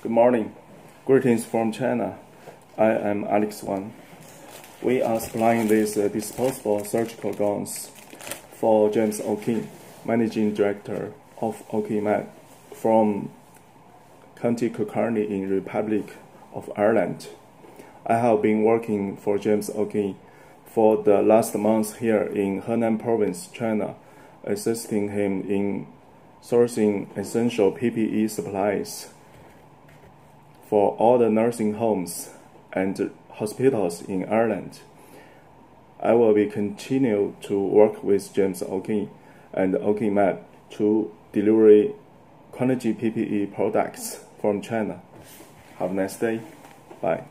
Good morning. Greetings from China. I am Alex Wang. We are supplying these uh, disposable surgical gowns for James O'Keefe, Managing Director of O'Keefe from County Kilkenny in Republic of Ireland. I have been working for James O'Keefe for the last month here in Henan Province, China, assisting him in sourcing essential PPE supplies for all the nursing homes and hospitals in Ireland. I will be continue to work with James O'Keefe and Oakey-Med to deliver quality PPE products from China. Have a nice day. Bye.